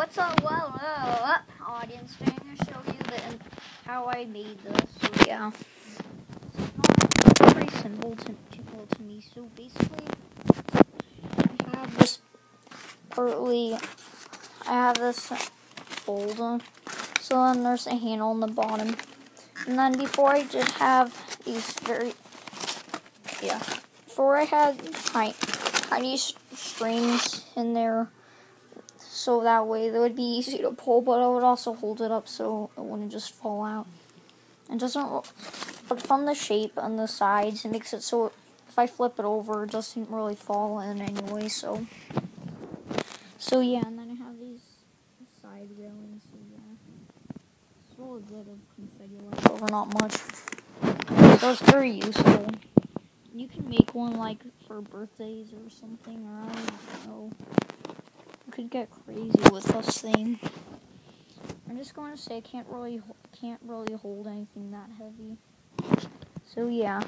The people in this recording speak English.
what's up, well, uh, audience? I'm gonna show you the, how I made this. So yeah, it's pretty simple to, simple to me. So basically, I have this partly. I have this folder. So then there's a handle on the bottom, and then before I just have these very yeah. Before I had tiny, tiny strings in there so that way they would be easy to pull, but I would also hold it up so it wouldn't just fall out. It doesn't, but from the shape and the sides, it makes it so if I flip it over, it doesn't really fall in anyway. So, so yeah, and then I have these side railings. So yeah, it's a little bit of confetti left over, not much. So it's very useful. You can make one like for birthdays or something, or could get crazy with this thing. I'm just going to say I can't really can't really hold anything that heavy. So yeah.